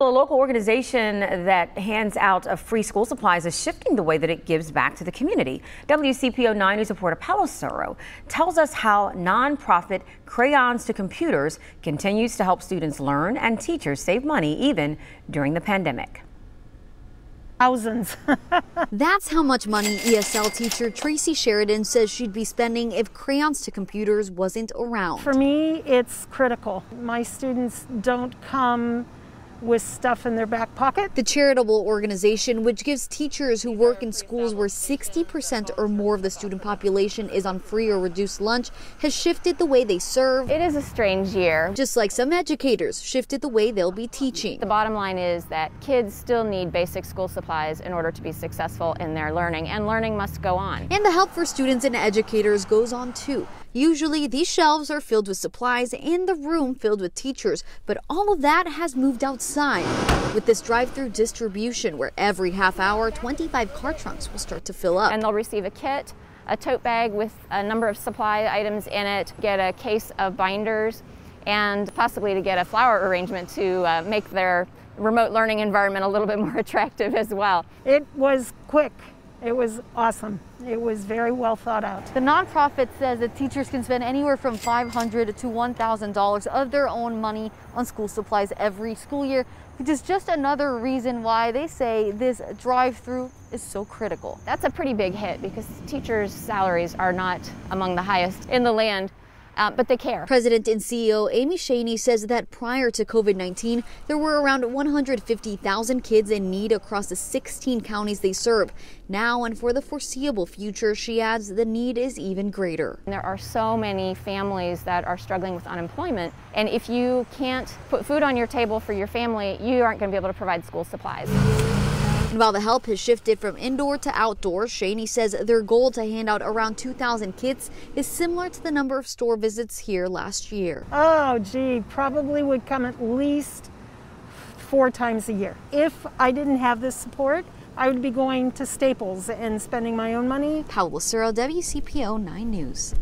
A local organization that hands out uh, free school supplies is shifting the way that it gives back to the community. WCPO 9 News reporter Paolo Suro tells us how nonprofit Crayons to Computers continues to help students learn and teachers save money even during the pandemic. Thousands. That's how much money ESL teacher Tracy Sheridan says she'd be spending if Crayons to Computers wasn't around. For me, it's critical. My students don't come with stuff in their back pocket. The charitable organization, which gives teachers who work in schools where 60% or more of the student population is on free or reduced lunch, has shifted the way they serve. It is a strange year. Just like some educators shifted the way they'll be teaching. The bottom line is that kids still need basic school supplies in order to be successful in their learning, and learning must go on. And the help for students and educators goes on too. Usually, these shelves are filled with supplies and the room filled with teachers, but all of that has moved outside with this drive through distribution where every half hour, 25 car trunks will start to fill up. And they'll receive a kit, a tote bag with a number of supply items in it, get a case of binders, and possibly to get a flower arrangement to uh, make their remote learning environment a little bit more attractive as well. It was quick. It was awesome. It was very well thought out. The nonprofit says that teachers can spend anywhere from 500 to $1,000 of their own money on school supplies every school year, which is just another reason why they say this drive-through is so critical. That's a pretty big hit because teachers' salaries are not among the highest in the land uh, but they care. President and CEO Amy Cheney says that prior to COVID 19, there were around 150,000 kids in need across the 16 counties they serve. Now and for the foreseeable future, she adds the need is even greater. There are so many families that are struggling with unemployment, and if you can't put food on your table for your family, you aren't going to be able to provide school supplies. And while the help has shifted from indoor to outdoor, Cheney says their goal to hand out around 2,000 kits is similar to the number of store visits here last year. Oh, gee, probably would come at least four times a year. If I didn't have this support, I would be going to Staples and spending my own money. Paolo Lucero, WCPO 9 News.